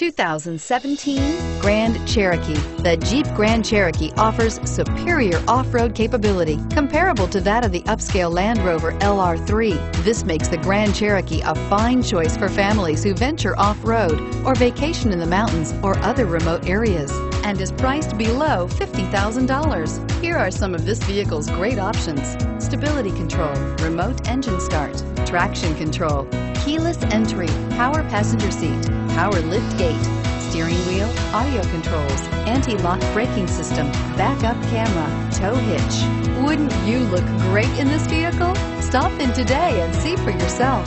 2017 Grand Cherokee. The Jeep Grand Cherokee offers superior off-road capability comparable to that of the upscale Land Rover LR3. This makes the Grand Cherokee a fine choice for families who venture off-road or vacation in the mountains or other remote areas and is priced below $50,000. Here are some of this vehicle's great options. Stability control, remote engine start, traction control, keyless entry, power passenger seat, power lift gate, steering wheel, audio controls, anti-lock braking system, backup camera, tow hitch. Wouldn't you look great in this vehicle? Stop in today and see for yourself.